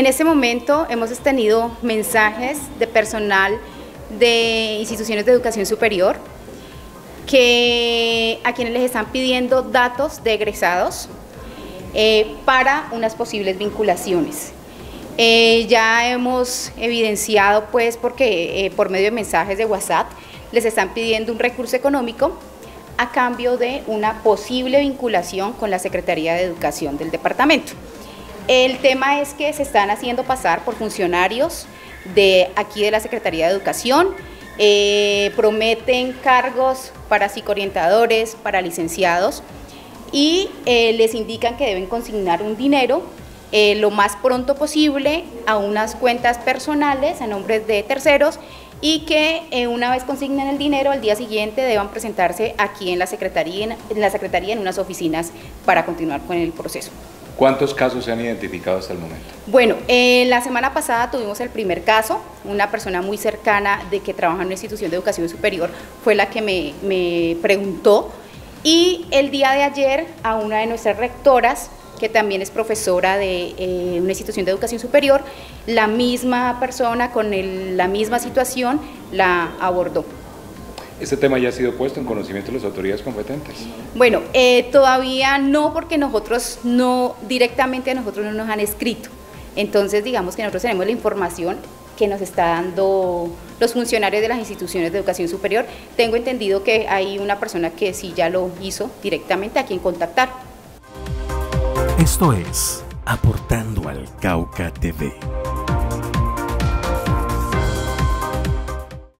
En este momento hemos tenido mensajes de personal de instituciones de educación superior que a quienes les están pidiendo datos de egresados eh, para unas posibles vinculaciones. Eh, ya hemos evidenciado, pues, porque eh, por medio de mensajes de WhatsApp les están pidiendo un recurso económico a cambio de una posible vinculación con la Secretaría de Educación del departamento. El tema es que se están haciendo pasar por funcionarios de aquí de la Secretaría de Educación, eh, prometen cargos para psicoorientadores, para licenciados y eh, les indican que deben consignar un dinero eh, lo más pronto posible a unas cuentas personales a nombre de terceros y que una vez consignen el dinero al día siguiente deban presentarse aquí en la Secretaría en unas oficinas para continuar con el proceso. ¿Cuántos casos se han identificado hasta el momento? Bueno, eh, la semana pasada tuvimos el primer caso, una persona muy cercana de que trabaja en una institución de educación superior fue la que me, preguntó y el día de ayer a una de nuestras rectoras que también es profesora de eh, una institución de educación superior, la misma persona con la misma situación la abordó. ¿Este tema ya ha sido puesto en conocimiento de las autoridades competentes? Bueno, eh, todavía no porque nosotros no, directamente a nosotros no nos han escrito. Entonces, digamos que nosotros tenemos la información que nos está dando los funcionarios de las instituciones de educación superior. Tengo entendido que hay una persona que sí ya lo hizo directamente a quien contactar. Esto es Aportando al Cauca TV.